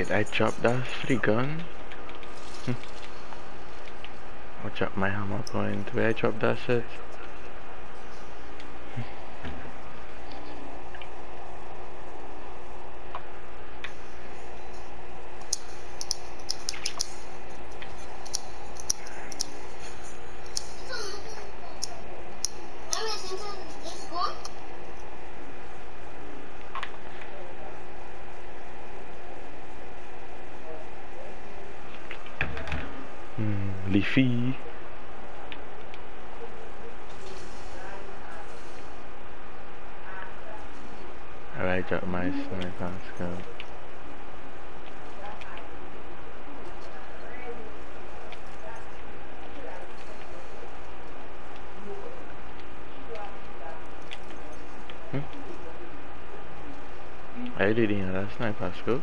Wait, I dropped that free gun? Hmm. I dropped my hammer point. Where I dropped that shit? Hmm, Leafy. I dropped my sniper skill. Hmm? I didn't have a sniper skill.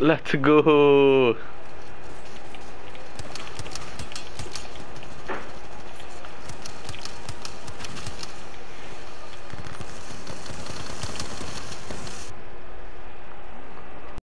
Let's go.